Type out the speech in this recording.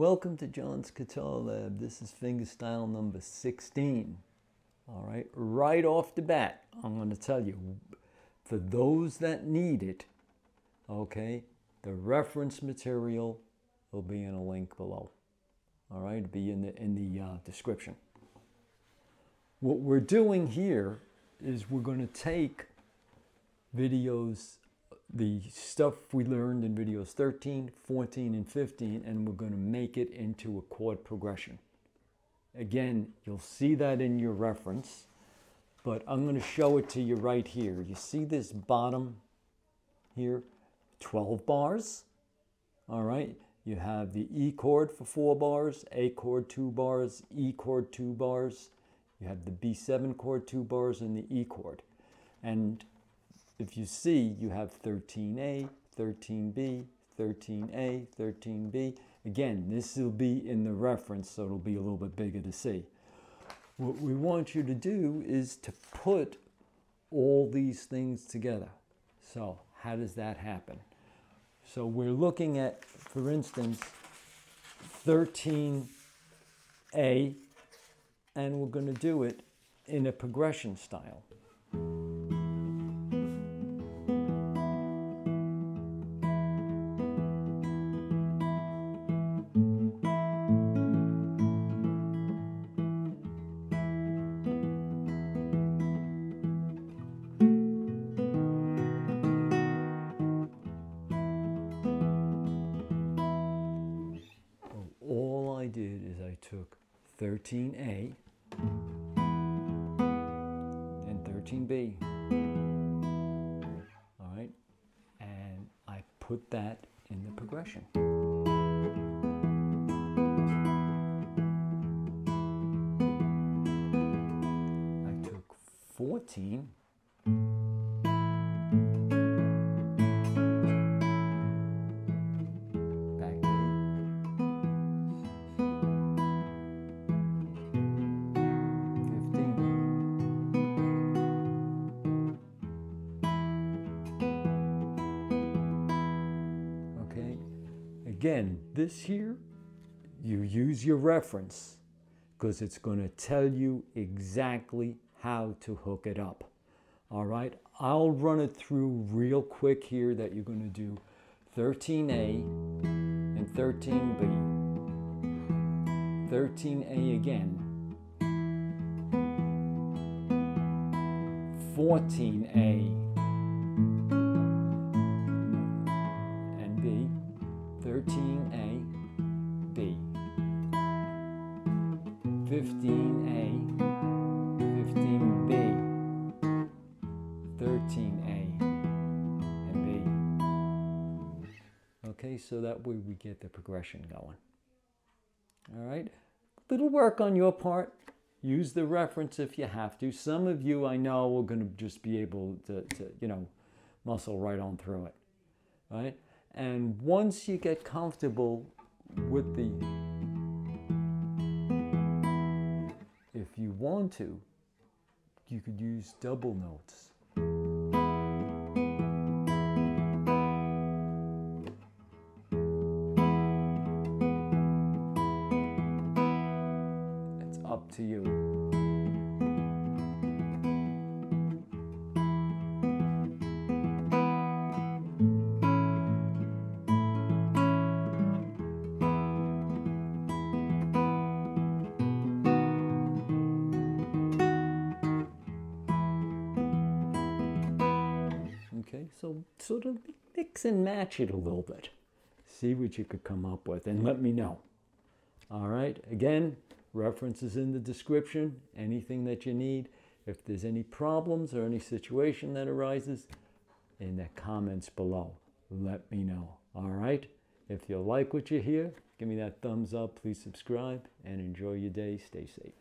Welcome to John's Guitar Lab. This is fingerstyle number 16. All right, right off the bat, I'm going to tell you, for those that need it, okay, the reference material will be in a link below. All right, be in the, in the uh, description. What we're doing here is we're going to take videos, the stuff we learned in videos 13, 14, and 15, and we're going to make it into a chord progression. Again, you'll see that in your reference, but I'm going to show it to you right here. You see this bottom here, 12 bars, all right? You have the E chord for four bars, A chord two bars, E chord two bars. You have the B7 chord two bars and the E chord. And if you see, you have 13A, 13B, 13A, 13B. Again, this will be in the reference, so it'll be a little bit bigger to see. What we want you to do is to put all these things together. So how does that happen? So we're looking at, for instance, 13A, and we're going to do it in a progression style. 13A and 13B. All right, and I put that in the progression. I took 14 Again, this here, you use your reference because it's going to tell you exactly how to hook it up. All right. I'll run it through real quick here that you're going to do 13A and 13B. 13A again. 14A 15A, 15B, 13A, and B. Okay, so that way we get the progression going. All right, little work on your part. Use the reference if you have to. Some of you I know are going to just be able to, to, you know, muscle right on through it, right? And once you get comfortable with the, you want to, you could use double notes. It's up to you. Okay, so sort of mix and match it a little bit. See what you could come up with and let me know. All right, again, references in the description, anything that you need. If there's any problems or any situation that arises, in the comments below, let me know. All right, if you like what you hear, give me that thumbs up, please subscribe, and enjoy your day. Stay safe.